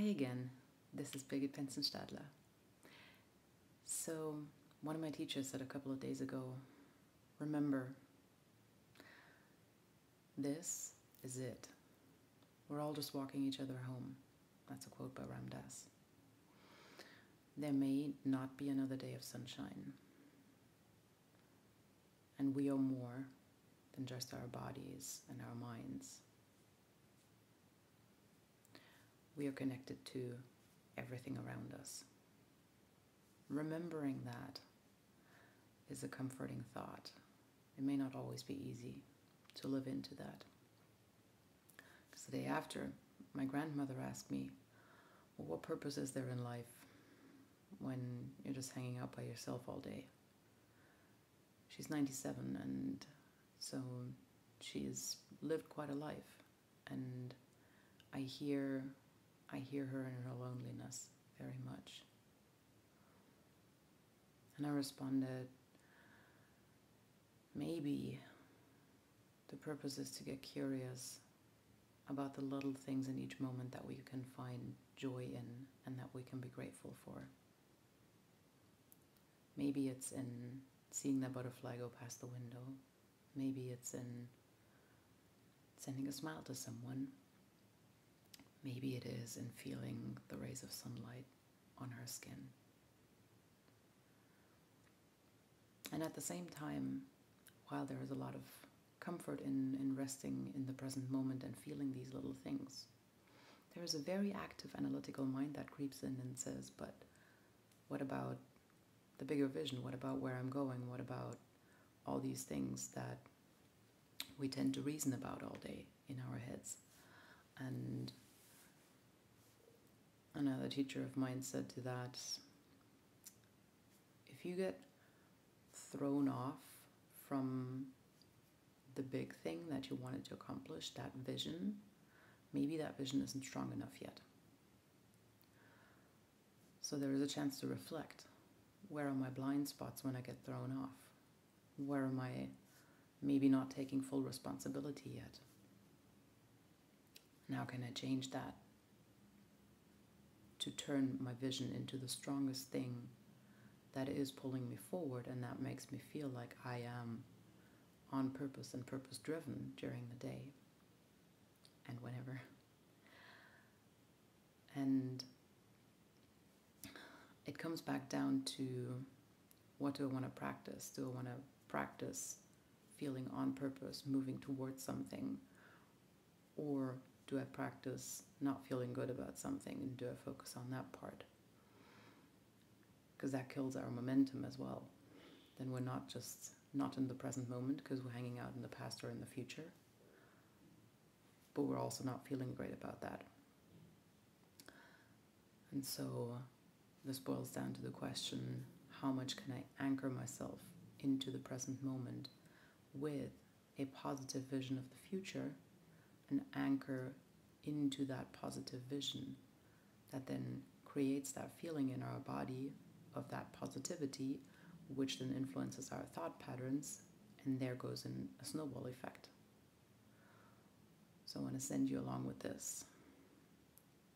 Hi again, this is Birgit Penzenstadler. So, one of my teachers said a couple of days ago remember, this is it. We're all just walking each other home. That's a quote by Ram Dass. There may not be another day of sunshine. And we are more than just our bodies and our minds. We are connected to everything around us. Remembering that is a comforting thought. It may not always be easy to live into that. Because the day after, my grandmother asked me, well, What purpose is there in life when you're just hanging out by yourself all day? She's 97 and so she's lived quite a life and I hear I hear her in her loneliness very much. And I responded, maybe the purpose is to get curious about the little things in each moment that we can find joy in and that we can be grateful for. Maybe it's in seeing that butterfly go past the window. Maybe it's in sending a smile to someone. Maybe it is in feeling the rays of sunlight on her skin. And at the same time, while there is a lot of comfort in, in resting in the present moment and feeling these little things, there is a very active analytical mind that creeps in and says, but what about the bigger vision? What about where I'm going? What about all these things that we tend to reason about all day in our heads? And another teacher of mine said to that if you get thrown off from the big thing that you wanted to accomplish, that vision, maybe that vision isn't strong enough yet. So there is a chance to reflect. Where are my blind spots when I get thrown off? Where am I maybe not taking full responsibility yet? And how can I change that to turn my vision into the strongest thing that is pulling me forward and that makes me feel like I am on purpose and purpose driven during the day and whenever. And it comes back down to what do I want to practice? Do I want to practice feeling on purpose, moving towards something? Or do I practice not feeling good about something and do I focus on that part? Because that kills our momentum as well. Then we're not just not in the present moment because we're hanging out in the past or in the future, but we're also not feeling great about that. And so this boils down to the question how much can I anchor myself into the present moment with a positive vision of the future and anchor into that positive vision that then creates that feeling in our body of that positivity, which then influences our thought patterns, and there goes in a snowball effect. So I want to send you along with this.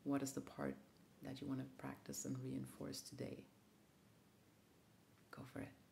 What is the part that you want to practice and reinforce today? Go for it.